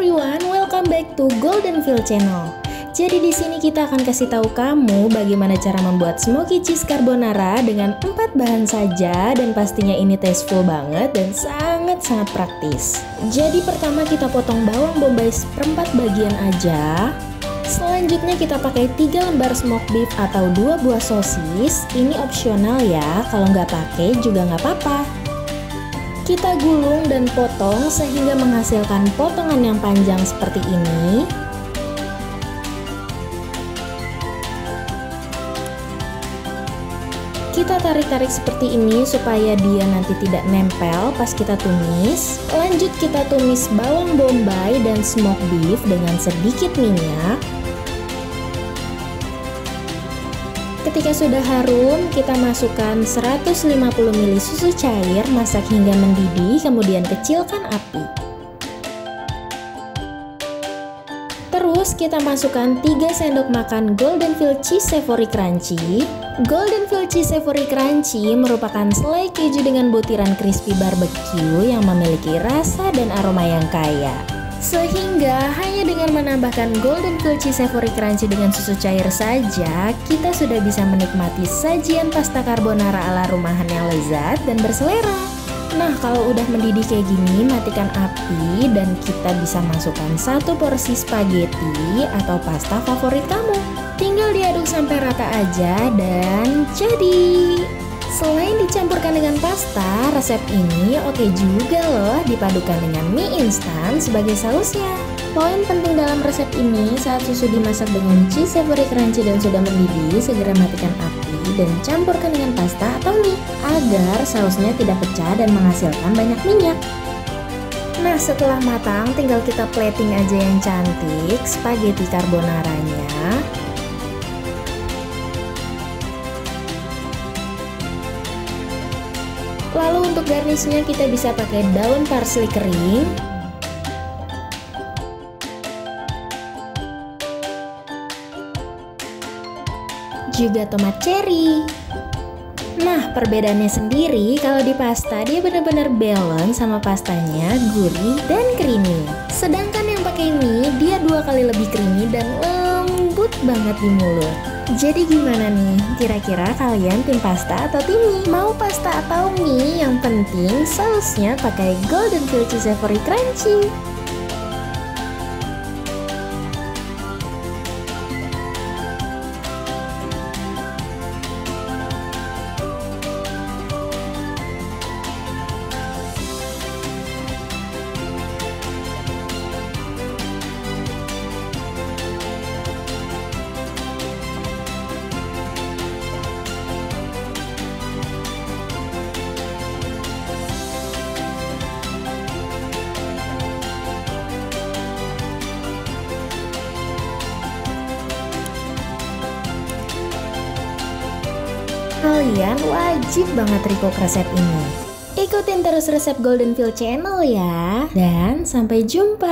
everyone, welcome back to Golden Field Channel. Jadi di sini kita akan kasih tahu kamu bagaimana cara membuat smoky cheese carbonara dengan empat bahan saja dan pastinya ini tasteful banget dan sangat-sangat praktis. Jadi pertama kita potong bawang bombay seperempat bagian aja. Selanjutnya kita pakai 3 lembar smoke beef atau dua buah sosis. Ini opsional ya, kalau nggak pakai juga nggak apa-apa. Kita gulung dan potong sehingga menghasilkan potongan yang panjang seperti ini. Kita tarik-tarik seperti ini supaya dia nanti tidak nempel pas kita tumis. Lanjut kita tumis bawang bombay dan smoke beef dengan sedikit minyak. Ketika sudah harum, kita masukkan 150 ml susu cair, masak hingga mendidih, kemudian kecilkan api. Terus kita masukkan 3 sendok makan Golden Field Cheese Savory Crunchy. Golden Field Cheese Savory Crunchy merupakan selai keju dengan butiran crispy barbecue yang memiliki rasa dan aroma yang kaya. Sehingga hanya dengan menambahkan Golden Cheese Savory Crunchy dengan susu cair saja, kita sudah bisa menikmati sajian pasta carbonara ala rumahan yang lezat dan berselera. Nah, kalau udah mendidih kayak gini, matikan api dan kita bisa masukkan satu porsi spaghetti atau pasta favorit kamu. Tinggal diaduk sampai rata aja dan jadi. Dicampurkan dengan pasta, resep ini oke juga loh dipadukan dengan mie instan sebagai sausnya. Poin penting dalam resep ini saat susu dimasak dengan cheese savory crunchy dan sudah mendidih, segera matikan api dan campurkan dengan pasta atau mie agar sausnya tidak pecah dan menghasilkan banyak minyak. Nah setelah matang tinggal kita plating aja yang cantik spaghetti carbonaranya Lalu untuk garnishnya kita bisa pakai daun parsley kering juga tomat cherry Nah, perbedaannya sendiri kalau di pasta dia benar-benar balance sama pastanya gurih dan creamy. Sedangkan yang pakai mie dia dua kali lebih creamy dan lembut banget di mulut. Jadi gimana nih? Kira-kira kalian tim pasta atau tim mie? Mau pasta atau mie? Yang penting sausnya pakai Golden Cheese Savory Crunchy. Kalian wajib banget request resep ini. Ikutin terus resep Golden Field Channel ya. Dan sampai jumpa.